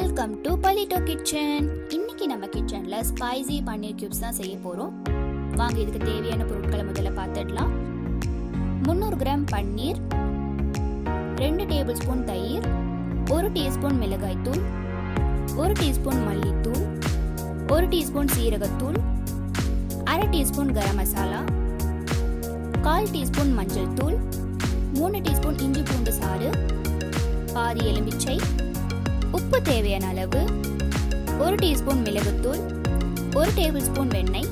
Welcome to பலிட்டோ kitchen இன்னைக்கு நம்ம கிச்சன்ல ஸ்பைசி பன்னீர் கியூப்ஸ் தான் செய்ய போறோம். வாங்க இதுக்கு தேவையான பொருட்களை முதல்ல பார்த்துடலாம். முந்நூறு கிராம் பன்னீர் ரெண்டு டேபிள் ஸ்பூன் தயிர் ஒரு டீஸ்பூன் மிளகாய்த்தூள் ஒரு டீஸ்பூன் மல்லித்தூள் ஒரு டீஸ்பூன் சீரகத்தூள் அரை டீஸ்பூன் கரம் மசாலா கால் டீஸ்பூன் மஞ்சள் தூள் மூணு டீஸ்பூன் இஞ்சி பூண்டு சாறு பாதி எலுமிச்சை தேவையான அளவு ஒரு டீஸ்பூன் மிளகுத்தூள் ஒரு டேபிள் ஸ்பூன் வெண்ணெய்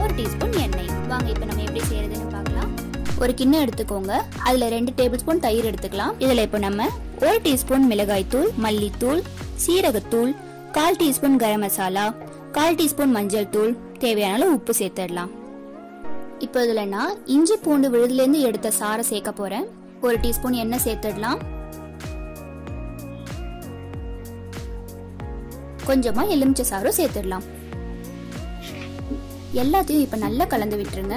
ஒரு டீஸ்பூன் எண்ணெய். வாங்க இப்போ நம்ம எப்படி செய்யறதுன்னு பார்க்கலாம். ஒரு கிண்ணம் எடுத்துக்கோங்க. அதில் ரெண்டு டேபிள் ஸ்பூன் தயிர் எடுத்துக்கலாம். இதில் இப்போ நம்ம ஒரு டீஸ்பூன் மிளகாய்த்தூள் மல்லித்தூள் சீரகத்தூள் கால் டீஸ்பூன் கரம் மசாலா கால் டீஸ்பூன் மஞ்சள் தூள் தேவையான அளவு உப்பு சேர்த்துடலாம். இப்போ இதில் நான் இஞ்சி பூண்டு விழுதுலேருந்து எடுத்த சாரை சேர்க்க போகிறேன் ஒரு டீஸ்பூன் எண்ணெய் சேர்த்துடலாம். கொஞ்சமா எலுமிச்சை சாறும் சேர்த்துடலாம். எல்லாத்தையும் இப்போ நல்லா கலந்து விட்டுருங்க.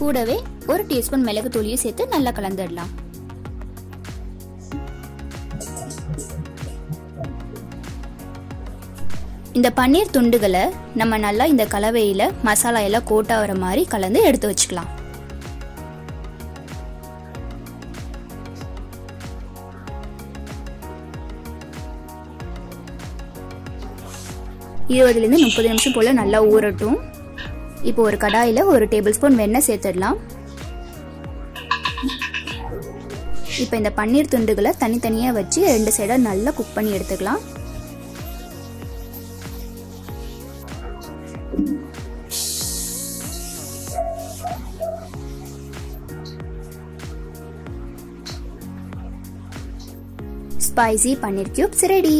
கூடவே ஒரு டீஸ்பூன் மிளகு தூளியும் சேர்த்து நல்லா கலந்துடலாம். இந்த பன்னீர் துண்டுகளை நம்ம நல்லா இந்த கலவையில் மசாலா எல்லாம் கோட்டாகிற மாதிரி கலந்து எடுத்து வச்சுக்கலாம். இருபதுலேருந்து முப்பது நிமிஷம் போல் நல்லா ஊறட்டும். இப்போ ஒரு கடாயில் ஒரு டேபிள் ஸ்பூன் வெண்ணெய் சேர்த்துடலாம். இப்போ இந்த பன்னீர் துண்டுகளை தனித்தனியாக வச்சு ரெண்டு சைடாக நல்லா குக் பண்ணி எடுத்துக்கலாம். ஸ்பைசி பன்னீர் கியூப்ஸ் ரெடி